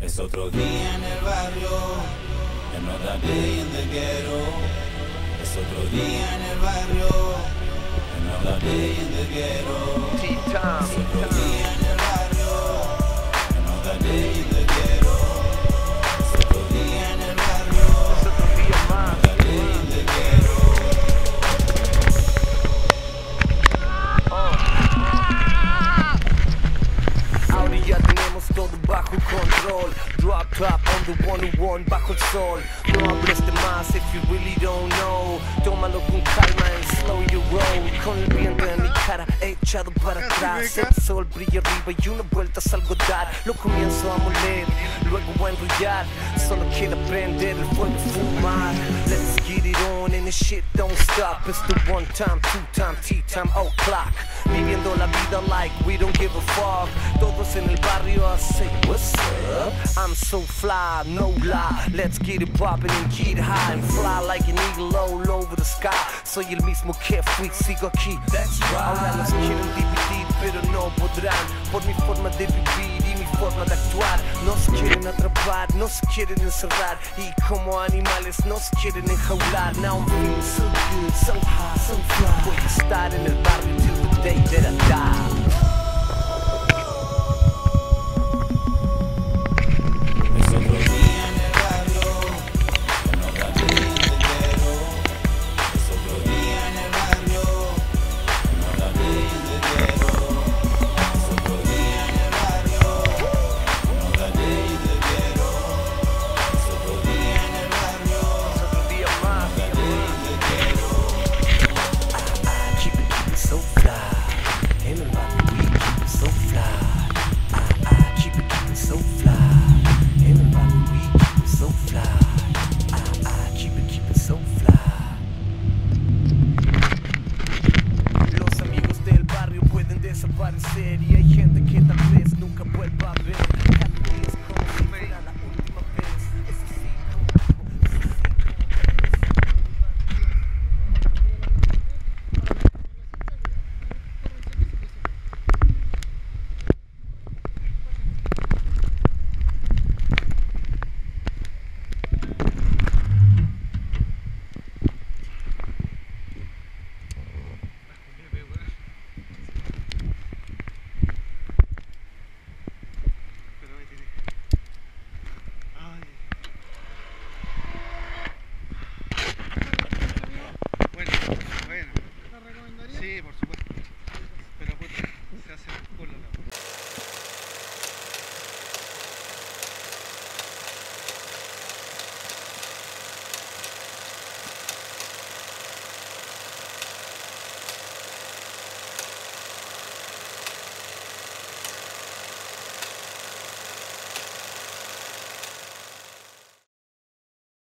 Es otro día en el barrio, another day in the ghetto. Es otro día en el barrio, another day in the ghetto. Es. The one who bajo el sol. No hables de más if you really don't know. Tómalo con calma and slow your roll. Con el viento en mi cara echado para atrás. El sol brilla arriba y una vuelta salgo a dar. Lo comienzo a moler, luego a enrollar. Solo queda prender el fuego y fumar it on and the shit don't stop. It's the one time, two time, tea time, oh clock. Viviendo la vida like we don't give a fuck. Todos en el barrio I say what's up? I'm so fly, no lie. Let's get it poppin' and get high And fly like an eagle all over the sky. Soy el mismo que fui, sigo aquí. That's right. Ahora los atrapar, nos quieren encerrar. Y como animales nos quieren enjaular. Now I'm feeling so good, so high, so fly. Voy a estar en el barrio till the day that I die